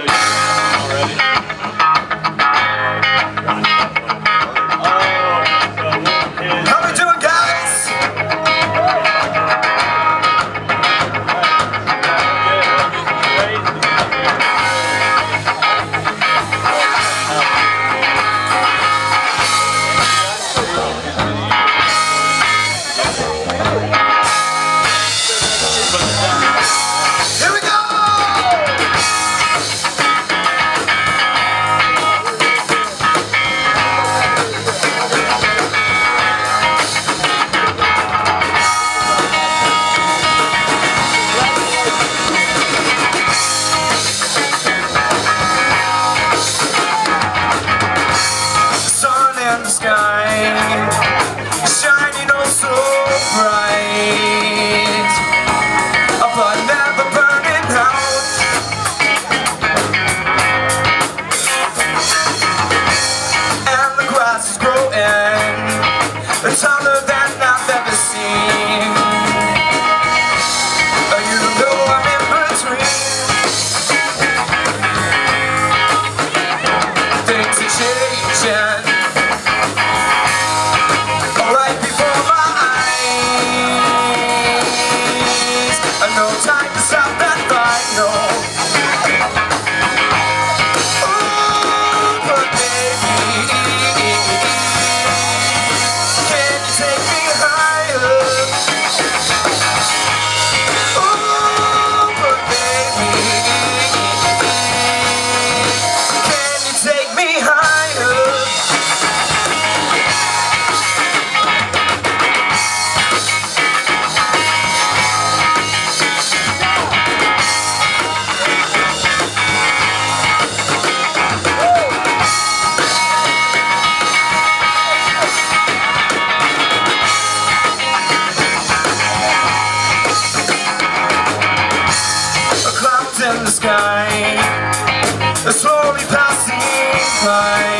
So passing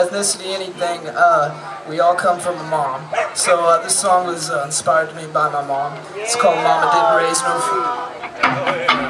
ethnicity, anything, uh, we all come from a mom. So uh, this song was uh, inspired to me by my mom. It's called Mama Didn't Raise No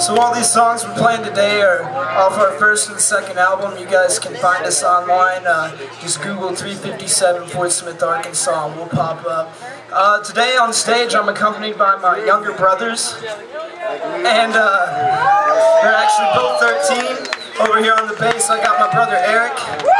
So all these songs we're playing today are off our first and second album. You guys can find us online. Uh, just Google 357 Fort Smith, Arkansas, and we'll pop up. Uh, today on stage, I'm accompanied by my younger brothers, and uh, they're actually both 13. Over here on the bass, I got my brother Eric.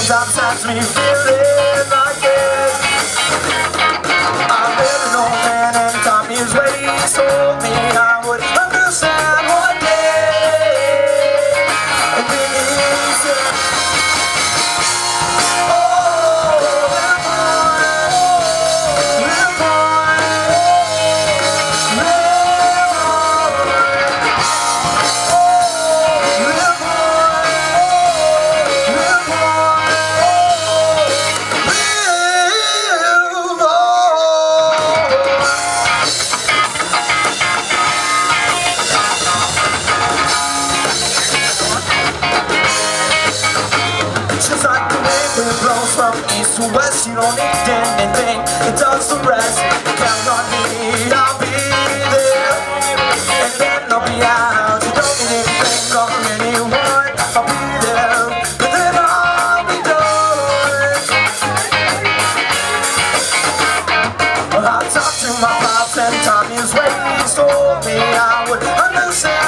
sometimes we feel it. Please told me I would understand.